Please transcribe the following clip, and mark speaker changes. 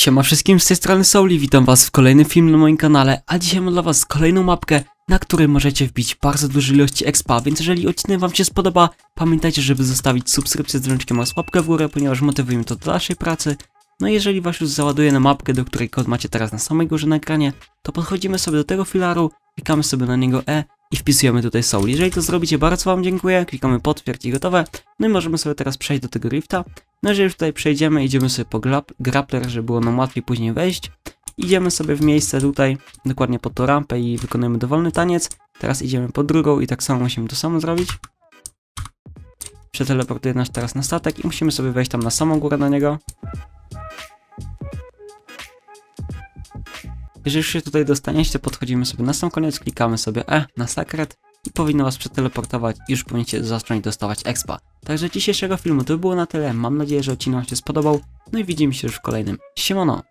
Speaker 1: Siema wszystkim z tej strony Souli, witam was w kolejnym filmie na moim kanale, a dzisiaj mam dla was kolejną mapkę, na której możecie wbić bardzo duże ilości expa, więc jeżeli odcinek wam się spodoba, pamiętajcie, żeby zostawić subskrypcję z dzwoneczkiem oraz łapkę w górę, ponieważ motywuje mnie to do dalszej pracy. No i jeżeli was już załaduje na mapkę, do której kod macie teraz na samej górze na ekranie, to podchodzimy sobie do tego filaru, klikamy sobie na niego E i wpisujemy tutaj Soul. Jeżeli to zrobicie, bardzo wam dziękuję, klikamy potwierdź i gotowe, no i możemy sobie teraz przejść do tego rifta. No jeżeli już tutaj przejdziemy, idziemy sobie po grap grappler, żeby było nam łatwiej później wejść. Idziemy sobie w miejsce tutaj, dokładnie pod tą rampę i wykonujemy dowolny taniec. Teraz idziemy po drugą i tak samo musimy to samo zrobić. Przeteleportuje nas teraz na statek i musimy sobie wejść tam na samą górę na niego. Jeżeli już się tutaj dostaniecie, podchodzimy sobie na sam koniec, klikamy sobie E na sekret i powinno was przeteleportować i już powinniście zacząć dostawać expa. Także dzisiejszego filmu to by było na tyle, mam nadzieję, że odcinek wam się spodobał, no i widzimy się już w kolejnym. Siemano!